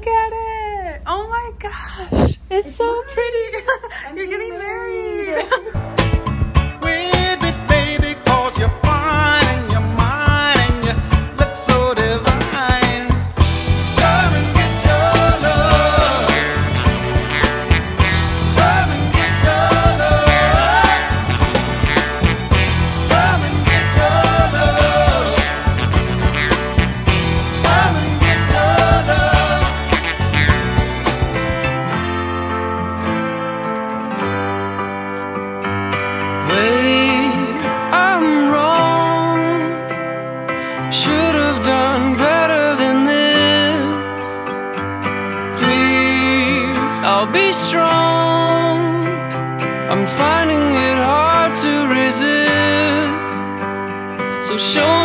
Look at it. Oh my gosh. It's, so pretty. You're getting Should have done better than this. Please, I'll be strong. I'm finding it hard to resist. So show